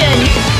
Edition.